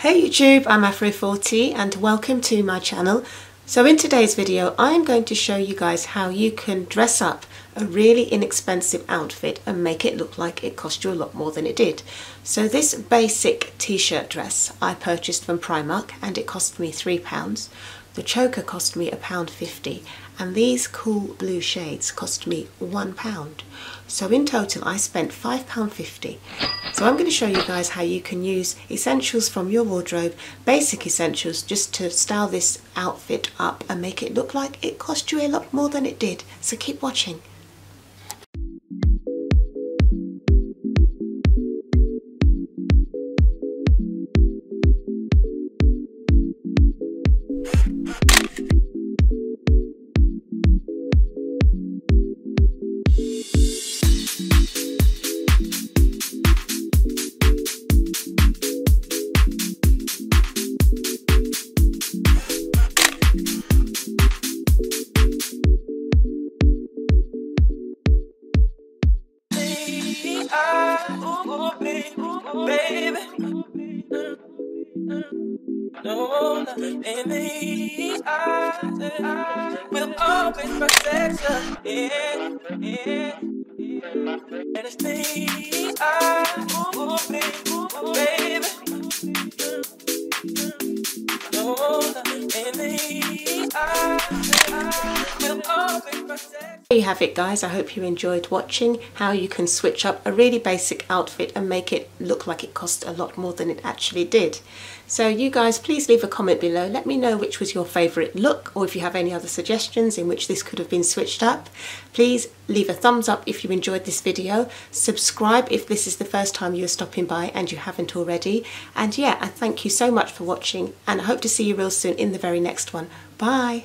Hey YouTube, I'm Afro4T and welcome to my channel. So in today's video I'm going to show you guys how you can dress up a really inexpensive outfit and make it look like it cost you a lot more than it did. So this basic t-shirt dress I purchased from Primark and it cost me £3. The choker cost me a pound fifty and these cool blue shades cost me one pound. So in total I spent five pound fifty. So I'm going to show you guys how you can use essentials from your wardrobe, basic essentials, just to style this outfit up and make it look like it cost you a lot more than it did. So keep watching. No, in these eyes, will always protect you. Yeah, yeah. And it's these I, ooh, baby, baby. No, in these eyes, will always protect. There you have it guys, I hope you enjoyed watching how you can switch up a really basic outfit and make it look like it cost a lot more than it actually did. So you guys please leave a comment below, let me know which was your favourite look or if you have any other suggestions in which this could have been switched up. Please leave a thumbs up if you enjoyed this video, subscribe if this is the first time you're stopping by and you haven't already and yeah, I thank you so much for watching and I hope to see you real soon in the very next one. Bye!